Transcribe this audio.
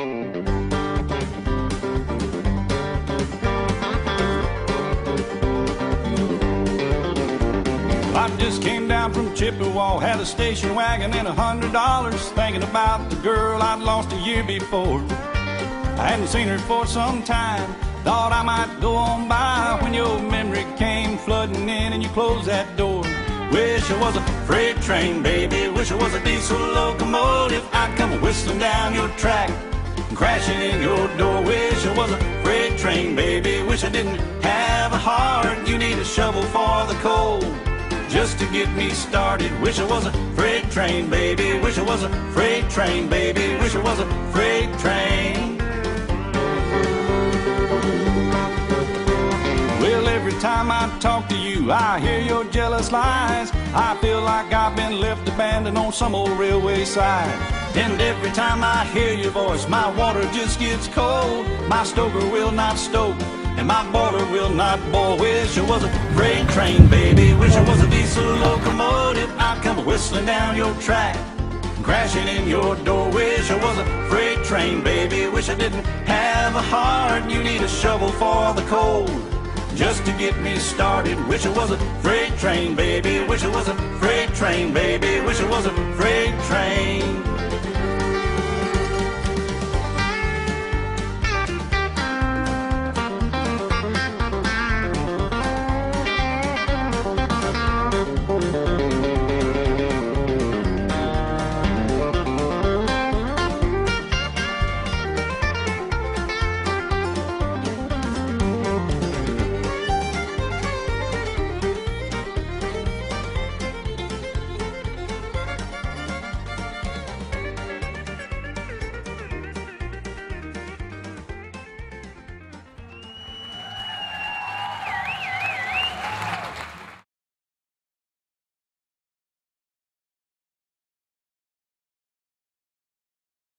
I just came down from Chippewa, had a station wagon and a hundred dollars, thinking about the girl I'd lost a year before. I hadn't seen her for some time, thought I might go on by when your memory came flooding in and you closed that door. Wish I was a freight train, baby, wish I was a diesel locomotive. I'd come whistling down your track crashing in your door. Wish I was a freight train, baby, wish I didn't have a heart. You need a shovel for the coal just to get me started. Wish I was a freight train, baby. Wish I was a freight train, baby. Wish I was a freight train. Every time I talk to you, I hear your jealous lies. I feel like I've been left abandoned on some old railway side. And every time I hear your voice, my water just gets cold. My stoker will not stoke and my boiler will not boil. Wish I was a freight train, baby. Wish I was a diesel locomotive. I'd come whistling down your track, crashing in your door. Wish I was a freight train, baby. Wish I didn't have a heart. You need a shovel for the coal just to get me started. Wish it was a freight train, baby. Wish it was a freight train, baby. Wish it was a freight train. Thank